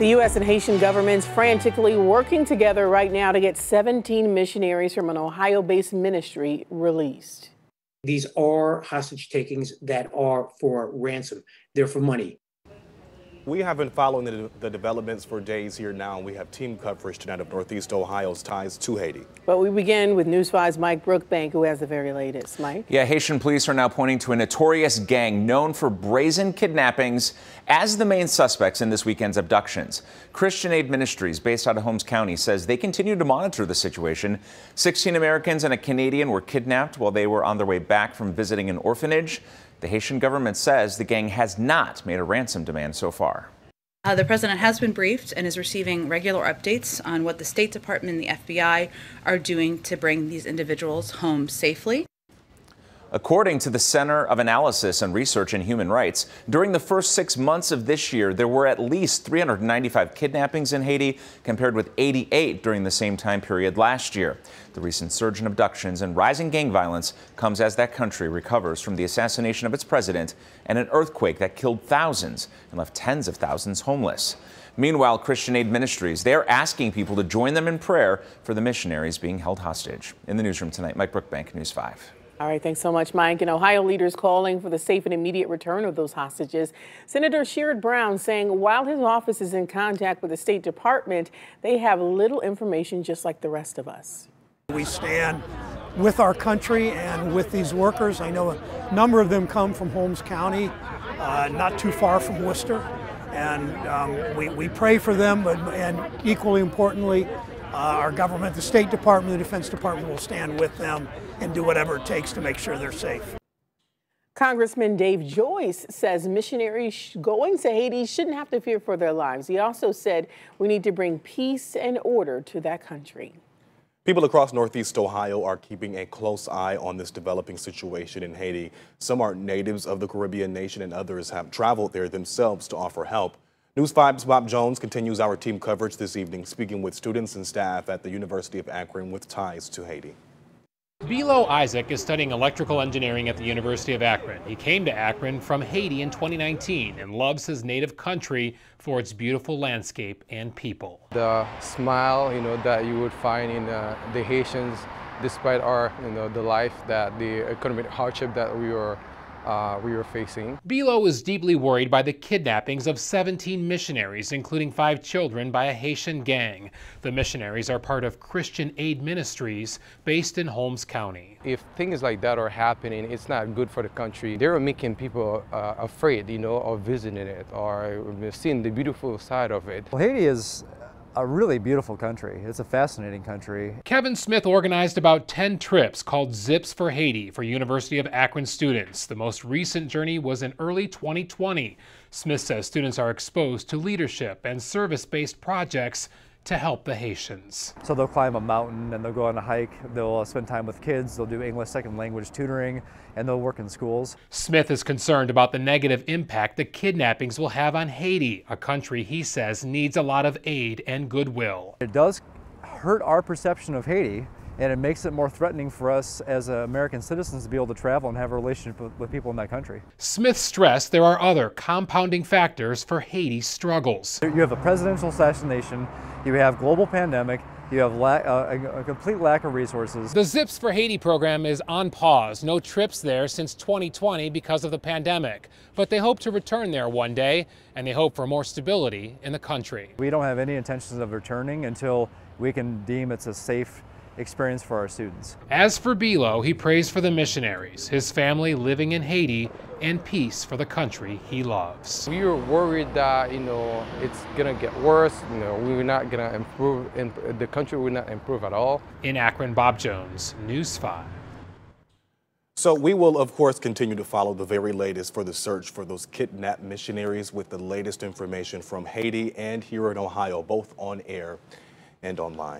The U.S. and Haitian governments frantically working together right now to get 17 missionaries from an Ohio based ministry released. These are hostage takings that are for ransom, they're for money. We have been following the, the, developments for days here now. And we have team coverage tonight of Northeast Ohio's ties to Haiti. But we begin with News 5's Mike Brookbank, who has the very latest. Mike? Yeah, Haitian police are now pointing to a notorious gang known for brazen kidnappings as the main suspects in this weekend's abductions. Christian Aid Ministries, based out of Holmes County, says they continue to monitor the situation. 16 Americans and a Canadian were kidnapped while they were on their way back from visiting an orphanage. The Haitian government says the gang has not made a ransom demand so far. Uh, the president has been briefed and is receiving regular updates on what the State Department and the FBI are doing to bring these individuals home safely. According to the Center of Analysis and Research in Human Rights, during the first six months of this year, there were at least 395 kidnappings in Haiti, compared with 88 during the same time period last year. The recent surge in abductions and rising gang violence comes as that country recovers from the assassination of its president and an earthquake that killed thousands and left tens of thousands homeless. Meanwhile, Christian Aid Ministries, they're asking people to join them in prayer for the missionaries being held hostage. In the newsroom tonight, Mike Brookbank, News 5. All right, thanks so much, Mike. And Ohio leaders calling for the safe and immediate return of those hostages. Senator Sherrod Brown saying while his office is in contact with the State Department, they have little information just like the rest of us. We stand with our country and with these workers. I know a number of them come from Holmes County, uh, not too far from Wooster. And um, we, we pray for them, but, and equally importantly, uh, our government, the State Department, the Defense Department will stand with them and do whatever it takes to make sure they're safe. Congressman Dave Joyce says missionaries going to Haiti shouldn't have to fear for their lives. He also said we need to bring peace and order to that country. People across Northeast Ohio are keeping a close eye on this developing situation in Haiti. Some are natives of the Caribbean nation and others have traveled there themselves to offer help. News 5's Bob Jones continues our team coverage this evening, speaking with students and staff at the University of Akron with ties to Haiti. Bilo Isaac is studying electrical engineering at the University of Akron. He came to Akron from Haiti in 2019 and loves his native country for its beautiful landscape and people. The smile, you know, that you would find in uh, the Haitians, despite our, you know, the life that the economic hardship that we were uh, we were facing. Bilo is deeply worried by the kidnappings of 17 missionaries, including five children, by a Haitian gang. The missionaries are part of Christian Aid Ministries based in Holmes County. If things like that are happening, it's not good for the country. They're making people uh, afraid, you know, of visiting it or seeing the beautiful side of it. Well, Haiti is a really beautiful country. It's a fascinating country. Kevin Smith organized about 10 trips called Zips for Haiti for University of Akron students. The most recent journey was in early 2020. Smith says students are exposed to leadership and service-based projects to help the Haitians. So they'll climb a mountain and they'll go on a hike, they'll uh, spend time with kids, they'll do English second language tutoring, and they'll work in schools. Smith is concerned about the negative impact the kidnappings will have on Haiti, a country he says needs a lot of aid and goodwill. It does hurt our perception of Haiti and it makes it more threatening for us as uh, American citizens to be able to travel and have a relationship with, with people in that country. Smith stressed there are other compounding factors for Haiti's struggles. You have a presidential assassination, you have global pandemic, you have uh, a, a, complete lack of resources. The Zips for Haiti program is on pause. No trips there since 2020 because of the pandemic. But they hope to return there one day, and they hope for more stability in the country. We don't have any intentions of returning until we can deem it's a safe experience for our students. As for Bilo, he prays for the missionaries, his family living in Haiti, and peace for the country he loves. We are worried that, you know, it's gonna get worse, you know, we're not gonna improve, the country will not improve at all. In Akron, Bob Jones, News 5. So we will, of course, continue to follow the very latest for the search for those kidnapped missionaries with the latest information from Haiti and here in Ohio, both on air and online.